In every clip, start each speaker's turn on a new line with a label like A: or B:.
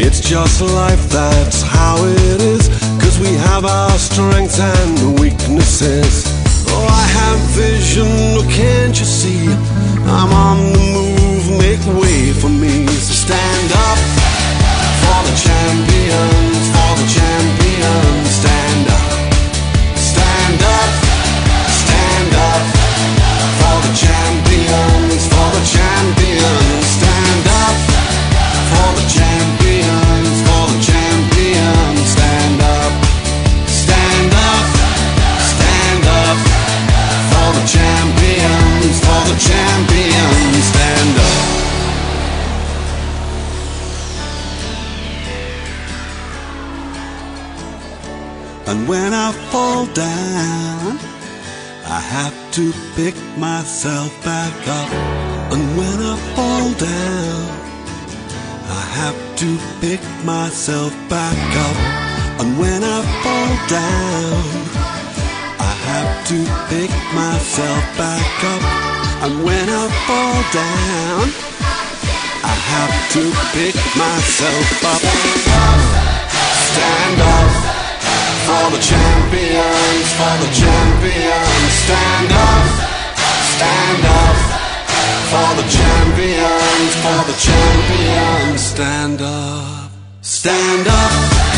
A: It's just life, that's how it is. Cause we have our strengths and weaknesses. Oh, I have vision, oh, can't you see? I'm on the move, make way for me. And when I fall down, I have to pick myself back up. And when I fall down, I have to pick myself back up. And when I fall down, I have to pick myself back up. And when I fall down, I have to pick myself up. Stand up for the champions, for the champions. Stand up, stand up for the champions, for the champions. Stand up, stand up,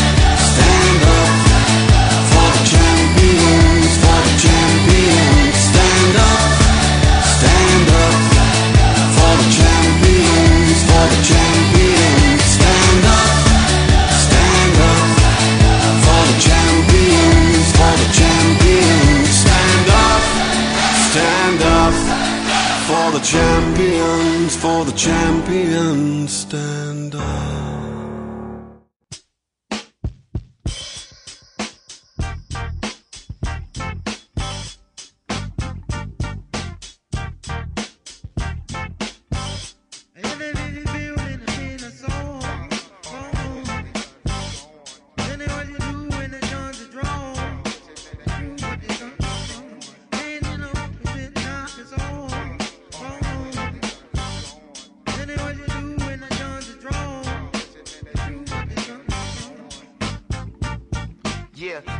A: stand up for the champions, for the champions. Stand up.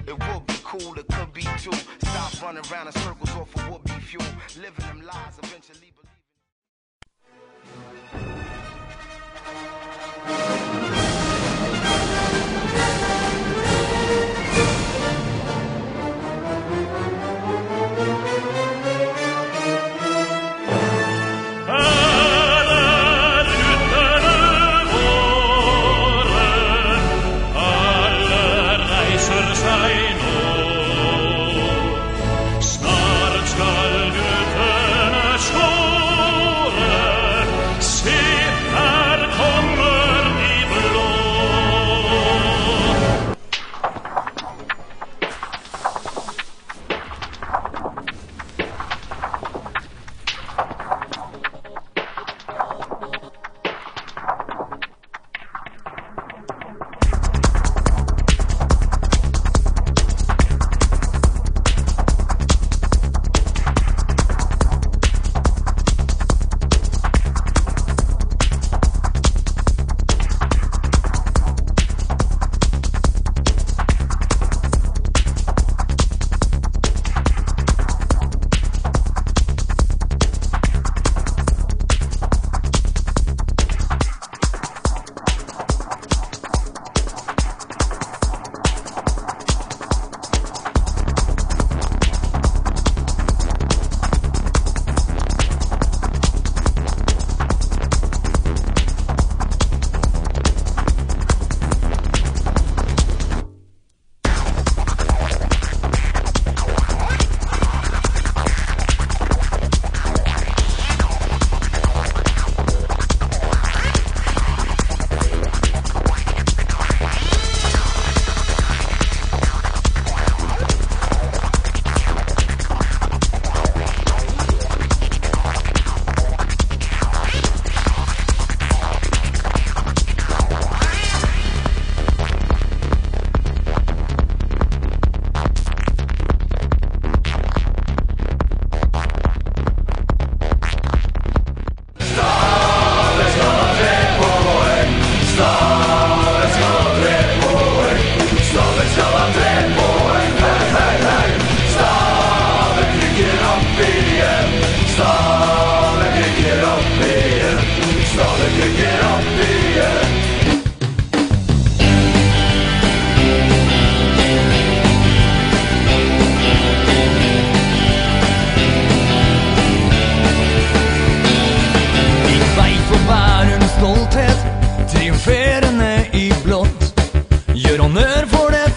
B: It would be cool, it could be too. Stop running around in circles off of would be fuel. Living them lies, eventually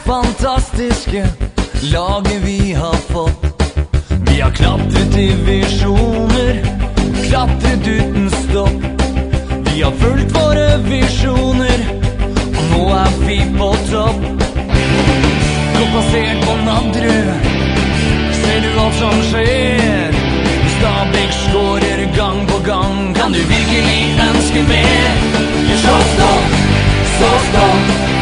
C: fantastiske laget vi har fått. Vi har klatret visjoner, klatret uten stopp. Vi har fulgt våre visjoner, og nå er vi på topp. Gå passert på Nadderud, ser du alt som skjer. Stabæk skårer gang på gang, kan du virkelig ønske mer? Så stopp, så stolt.